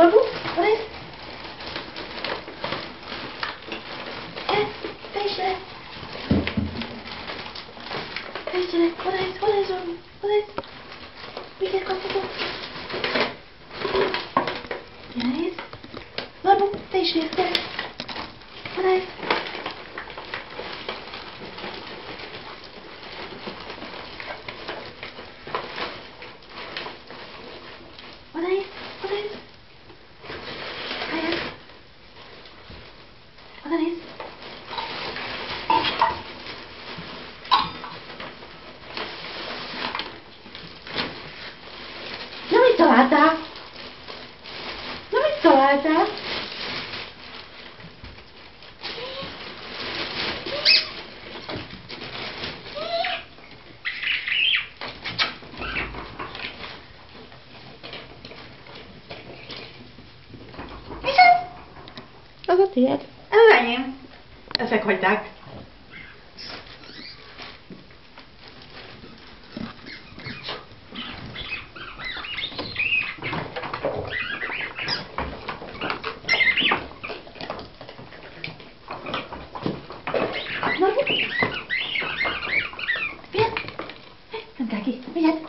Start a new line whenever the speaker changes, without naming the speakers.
trouble? What is? Patient. Patient. What is? What is? What is? We get comfortable. Yes. What is? Patient. What is? I co lata? No i co lata? A co ty jest? A za nim. Wer? Dann sage ich, wer?